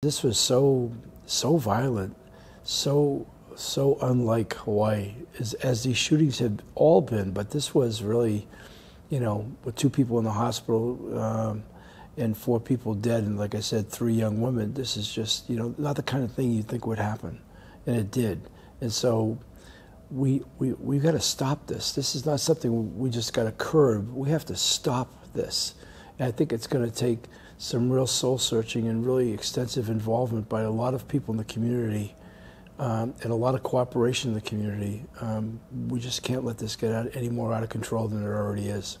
This was so so violent, so so unlike Hawaii, as, as these shootings have all been. But this was really, you know, with two people in the hospital um, and four people dead, and like I said, three young women. This is just, you know, not the kind of thing you think would happen, and it did. And so, we we we've got to stop this. This is not something we just got to curb. We have to stop this. And I think it's going to take some real soul searching and really extensive involvement by a lot of people in the community um, and a lot of cooperation in the community. Um, we just can't let this get out, any more out of control than it already is.